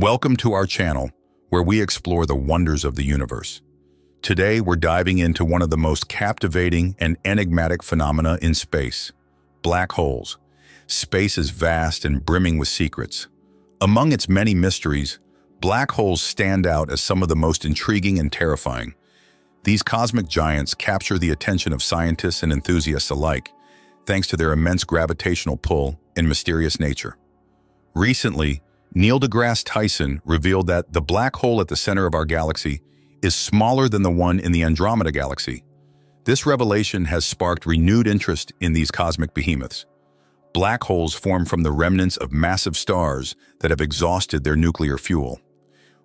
Welcome to our channel, where we explore the wonders of the universe. Today, we're diving into one of the most captivating and enigmatic phenomena in space, black holes. Space is vast and brimming with secrets. Among its many mysteries, black holes stand out as some of the most intriguing and terrifying. These cosmic giants capture the attention of scientists and enthusiasts alike, thanks to their immense gravitational pull and mysterious nature. Recently, Neil deGrasse Tyson revealed that the black hole at the center of our galaxy is smaller than the one in the Andromeda Galaxy. This revelation has sparked renewed interest in these cosmic behemoths. Black holes form from the remnants of massive stars that have exhausted their nuclear fuel.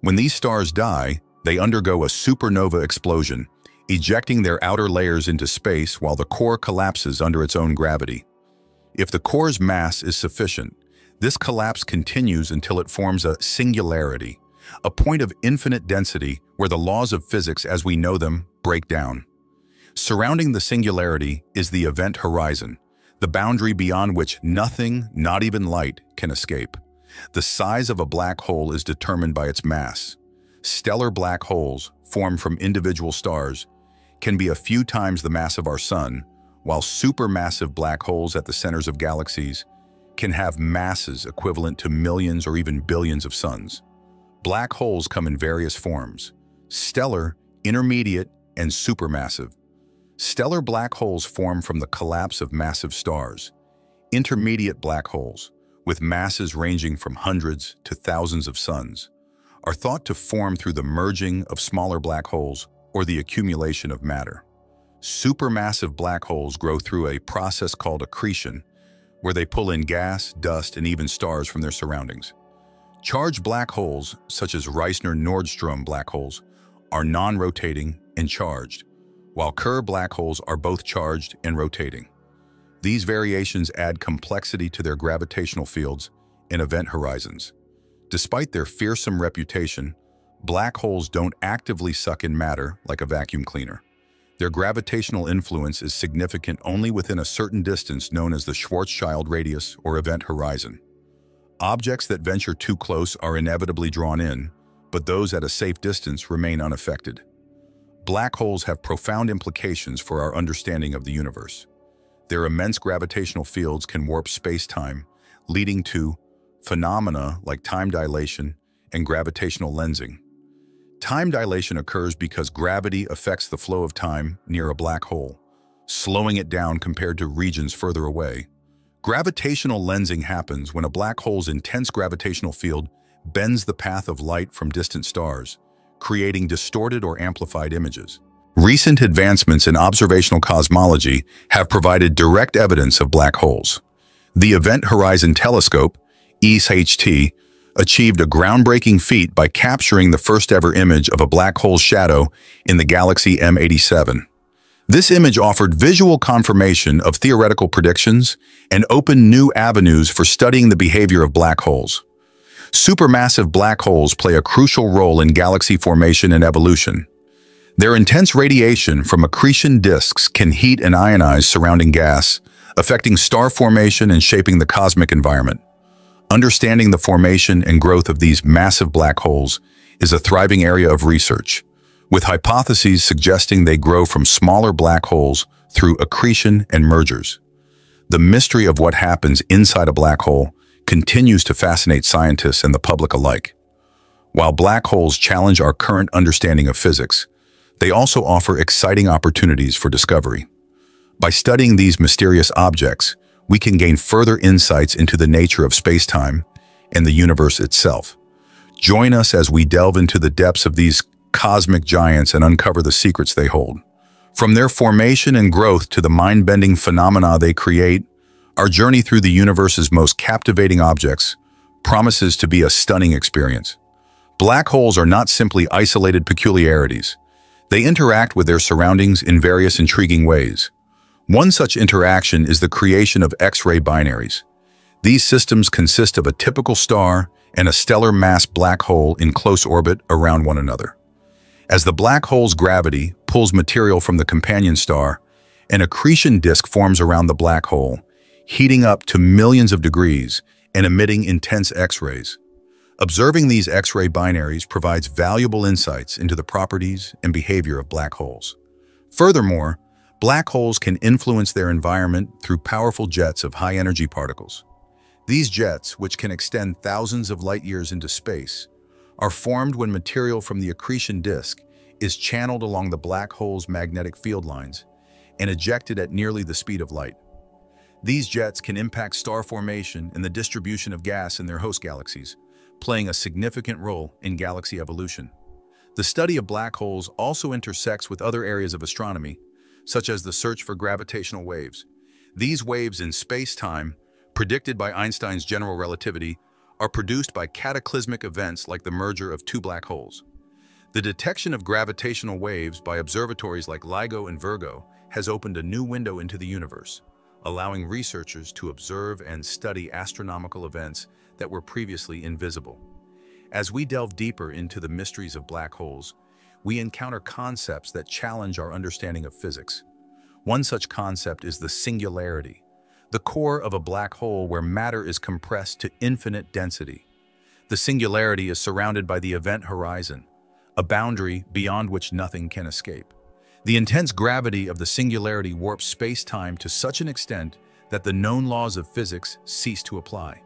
When these stars die, they undergo a supernova explosion, ejecting their outer layers into space while the core collapses under its own gravity. If the core's mass is sufficient, this collapse continues until it forms a singularity, a point of infinite density where the laws of physics as we know them break down. Surrounding the singularity is the event horizon, the boundary beyond which nothing, not even light, can escape. The size of a black hole is determined by its mass. Stellar black holes, formed from individual stars, can be a few times the mass of our sun, while supermassive black holes at the centers of galaxies can have masses equivalent to millions or even billions of suns. Black holes come in various forms, stellar, intermediate, and supermassive. Stellar black holes form from the collapse of massive stars. Intermediate black holes, with masses ranging from hundreds to thousands of suns, are thought to form through the merging of smaller black holes or the accumulation of matter. Supermassive black holes grow through a process called accretion, where they pull in gas, dust, and even stars from their surroundings. Charged black holes, such as Reissner-Nordstrom black holes, are non-rotating and charged, while Kerr black holes are both charged and rotating. These variations add complexity to their gravitational fields and event horizons. Despite their fearsome reputation, black holes don't actively suck in matter like a vacuum cleaner. Their gravitational influence is significant only within a certain distance known as the Schwarzschild radius or event horizon. Objects that venture too close are inevitably drawn in, but those at a safe distance remain unaffected. Black holes have profound implications for our understanding of the universe. Their immense gravitational fields can warp space-time, leading to phenomena like time dilation and gravitational lensing. Time dilation occurs because gravity affects the flow of time near a black hole, slowing it down compared to regions further away. Gravitational lensing happens when a black hole's intense gravitational field bends the path of light from distant stars, creating distorted or amplified images. Recent advancements in observational cosmology have provided direct evidence of black holes. The Event Horizon Telescope, ESHT, achieved a groundbreaking feat by capturing the first ever image of a black hole shadow in the galaxy M87. This image offered visual confirmation of theoretical predictions and opened new avenues for studying the behavior of black holes. Supermassive black holes play a crucial role in galaxy formation and evolution. Their intense radiation from accretion disks can heat and ionize surrounding gas, affecting star formation and shaping the cosmic environment. Understanding the formation and growth of these massive black holes is a thriving area of research, with hypotheses suggesting they grow from smaller black holes through accretion and mergers. The mystery of what happens inside a black hole continues to fascinate scientists and the public alike. While black holes challenge our current understanding of physics, they also offer exciting opportunities for discovery. By studying these mysterious objects, we can gain further insights into the nature of space-time and the universe itself. Join us as we delve into the depths of these cosmic giants and uncover the secrets they hold. From their formation and growth to the mind-bending phenomena they create, our journey through the universe's most captivating objects promises to be a stunning experience. Black holes are not simply isolated peculiarities. They interact with their surroundings in various intriguing ways. One such interaction is the creation of X-ray binaries. These systems consist of a typical star and a stellar mass black hole in close orbit around one another. As the black hole's gravity pulls material from the companion star, an accretion disk forms around the black hole, heating up to millions of degrees and emitting intense X-rays. Observing these X-ray binaries provides valuable insights into the properties and behavior of black holes. Furthermore, black holes can influence their environment through powerful jets of high-energy particles. These jets, which can extend thousands of light years into space, are formed when material from the accretion disk is channeled along the black hole's magnetic field lines and ejected at nearly the speed of light. These jets can impact star formation and the distribution of gas in their host galaxies, playing a significant role in galaxy evolution. The study of black holes also intersects with other areas of astronomy, such as the search for gravitational waves. These waves in space-time, predicted by Einstein's general relativity, are produced by cataclysmic events like the merger of two black holes. The detection of gravitational waves by observatories like LIGO and Virgo has opened a new window into the universe, allowing researchers to observe and study astronomical events that were previously invisible. As we delve deeper into the mysteries of black holes, we encounter concepts that challenge our understanding of physics. One such concept is the singularity, the core of a black hole where matter is compressed to infinite density. The singularity is surrounded by the event horizon, a boundary beyond which nothing can escape. The intense gravity of the singularity warps space-time to such an extent that the known laws of physics cease to apply.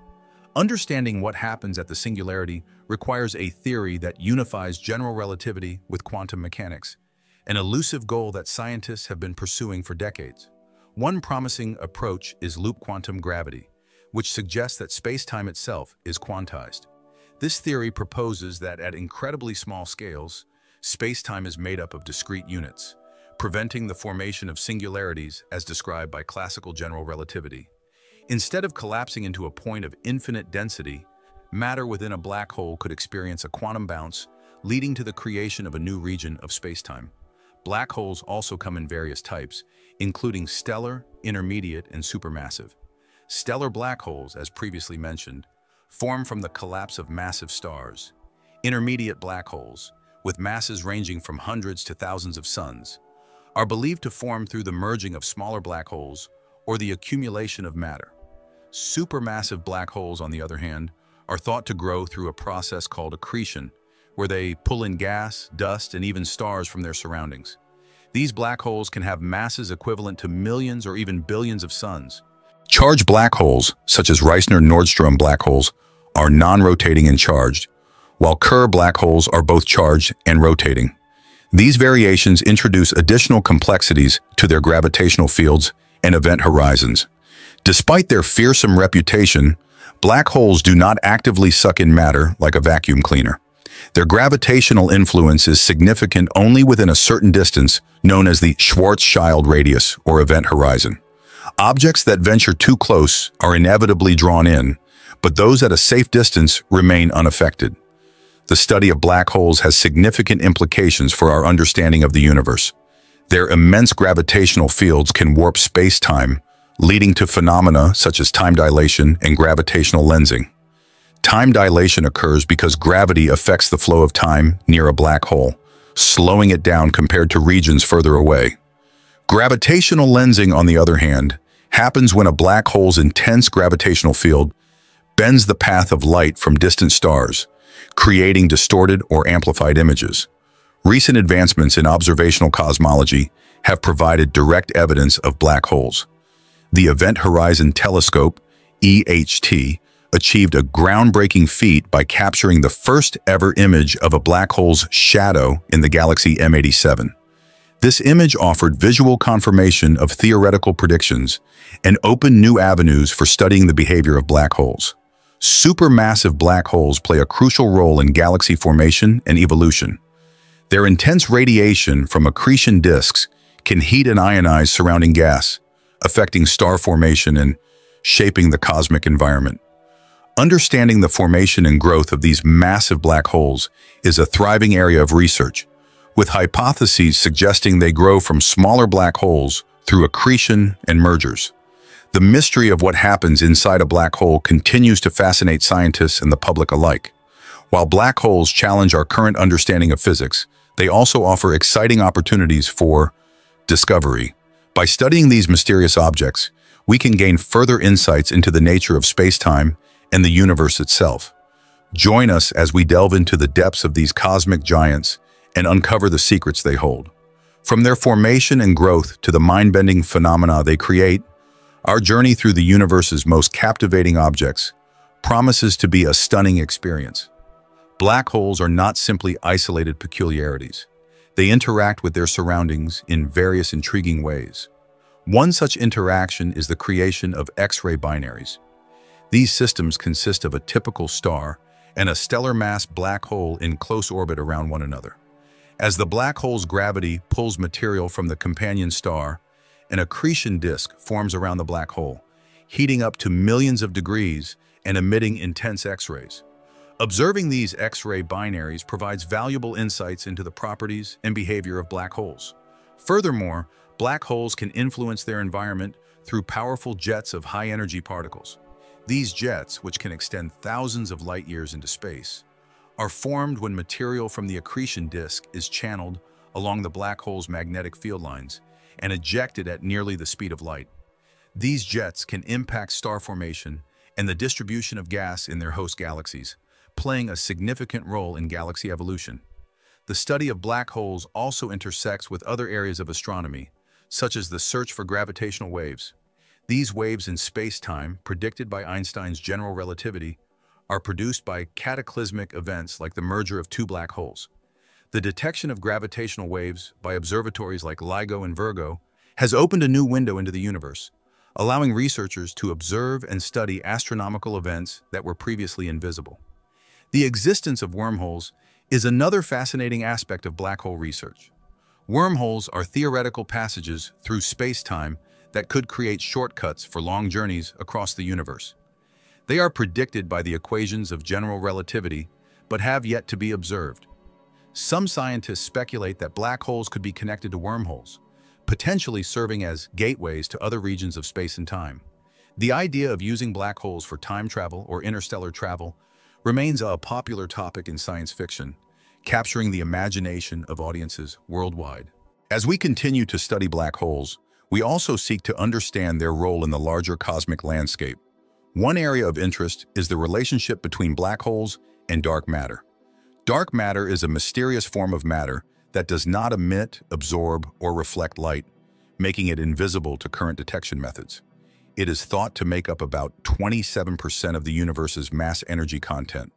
Understanding what happens at the singularity requires a theory that unifies general relativity with quantum mechanics, an elusive goal that scientists have been pursuing for decades. One promising approach is loop quantum gravity, which suggests that space-time itself is quantized. This theory proposes that at incredibly small scales, space-time is made up of discrete units, preventing the formation of singularities as described by classical general relativity. Instead of collapsing into a point of infinite density, matter within a black hole could experience a quantum bounce, leading to the creation of a new region of spacetime. Black holes also come in various types, including stellar, intermediate, and supermassive. Stellar black holes, as previously mentioned, form from the collapse of massive stars. Intermediate black holes, with masses ranging from hundreds to thousands of suns, are believed to form through the merging of smaller black holes or the accumulation of matter. Supermassive black holes, on the other hand, are thought to grow through a process called accretion, where they pull in gas, dust, and even stars from their surroundings. These black holes can have masses equivalent to millions or even billions of suns. Charged black holes, such as Reissner-Nordstrom black holes, are non-rotating and charged, while Kerr black holes are both charged and rotating. These variations introduce additional complexities to their gravitational fields and event horizons. Despite their fearsome reputation, black holes do not actively suck in matter like a vacuum cleaner. Their gravitational influence is significant only within a certain distance known as the Schwarzschild radius or event horizon. Objects that venture too close are inevitably drawn in, but those at a safe distance remain unaffected. The study of black holes has significant implications for our understanding of the universe. Their immense gravitational fields can warp space-time, leading to phenomena such as time dilation and gravitational lensing. Time dilation occurs because gravity affects the flow of time near a black hole, slowing it down compared to regions further away. Gravitational lensing, on the other hand, happens when a black hole's intense gravitational field bends the path of light from distant stars, creating distorted or amplified images. Recent advancements in observational cosmology have provided direct evidence of black holes. The Event Horizon Telescope, EHT, achieved a groundbreaking feat by capturing the first ever image of a black hole's shadow in the galaxy M87. This image offered visual confirmation of theoretical predictions and opened new avenues for studying the behavior of black holes. Supermassive black holes play a crucial role in galaxy formation and evolution. Their intense radiation from accretion disks can heat and ionize surrounding gas, affecting star formation and shaping the cosmic environment. Understanding the formation and growth of these massive black holes is a thriving area of research, with hypotheses suggesting they grow from smaller black holes through accretion and mergers. The mystery of what happens inside a black hole continues to fascinate scientists and the public alike. While black holes challenge our current understanding of physics, they also offer exciting opportunities for discovery. By studying these mysterious objects, we can gain further insights into the nature of space-time and the universe itself. Join us as we delve into the depths of these cosmic giants and uncover the secrets they hold. From their formation and growth to the mind-bending phenomena they create, our journey through the universe's most captivating objects promises to be a stunning experience. Black holes are not simply isolated peculiarities. They interact with their surroundings in various intriguing ways. One such interaction is the creation of X-ray binaries. These systems consist of a typical star and a stellar mass black hole in close orbit around one another. As the black hole's gravity pulls material from the companion star, an accretion disk forms around the black hole, heating up to millions of degrees and emitting intense X-rays. Observing these X-ray binaries provides valuable insights into the properties and behavior of black holes. Furthermore, black holes can influence their environment through powerful jets of high-energy particles. These jets, which can extend thousands of light years into space, are formed when material from the accretion disk is channeled along the black hole's magnetic field lines and ejected at nearly the speed of light. These jets can impact star formation and the distribution of gas in their host galaxies, playing a significant role in galaxy evolution. The study of black holes also intersects with other areas of astronomy, such as the search for gravitational waves. These waves in space-time, predicted by Einstein's general relativity, are produced by cataclysmic events like the merger of two black holes. The detection of gravitational waves by observatories like LIGO and Virgo has opened a new window into the universe, allowing researchers to observe and study astronomical events that were previously invisible. The existence of wormholes is another fascinating aspect of black hole research. Wormholes are theoretical passages through space-time that could create shortcuts for long journeys across the universe. They are predicted by the equations of general relativity, but have yet to be observed. Some scientists speculate that black holes could be connected to wormholes, potentially serving as gateways to other regions of space and time. The idea of using black holes for time travel or interstellar travel remains a popular topic in science fiction, capturing the imagination of audiences worldwide. As we continue to study black holes, we also seek to understand their role in the larger cosmic landscape. One area of interest is the relationship between black holes and dark matter. Dark matter is a mysterious form of matter that does not emit, absorb, or reflect light, making it invisible to current detection methods. It is thought to make up about 27% of the universe's mass energy content.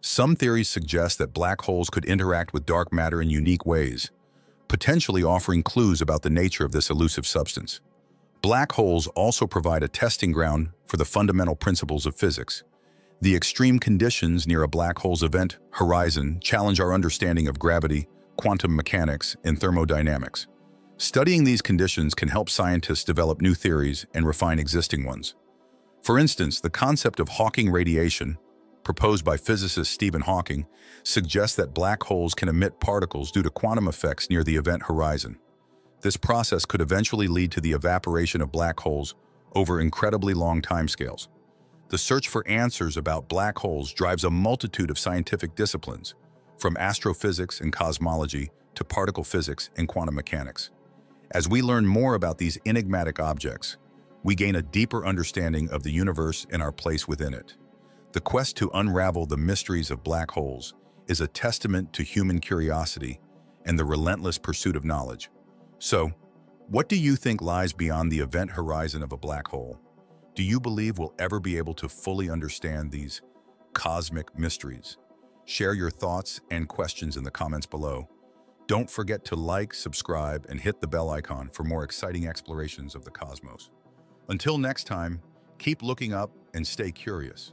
Some theories suggest that black holes could interact with dark matter in unique ways, potentially offering clues about the nature of this elusive substance. Black holes also provide a testing ground for the fundamental principles of physics. The extreme conditions near a black hole's event horizon challenge our understanding of gravity, quantum mechanics, and thermodynamics. Studying these conditions can help scientists develop new theories and refine existing ones. For instance, the concept of Hawking radiation proposed by physicist Stephen Hawking, suggests that black holes can emit particles due to quantum effects near the event horizon. This process could eventually lead to the evaporation of black holes over incredibly long timescales. The search for answers about black holes drives a multitude of scientific disciplines, from astrophysics and cosmology to particle physics and quantum mechanics. As we learn more about these enigmatic objects, we gain a deeper understanding of the universe and our place within it. The quest to unravel the mysteries of black holes is a testament to human curiosity and the relentless pursuit of knowledge. So, what do you think lies beyond the event horizon of a black hole? Do you believe we'll ever be able to fully understand these cosmic mysteries? Share your thoughts and questions in the comments below. Don't forget to like, subscribe, and hit the bell icon for more exciting explorations of the cosmos. Until next time, keep looking up and stay curious.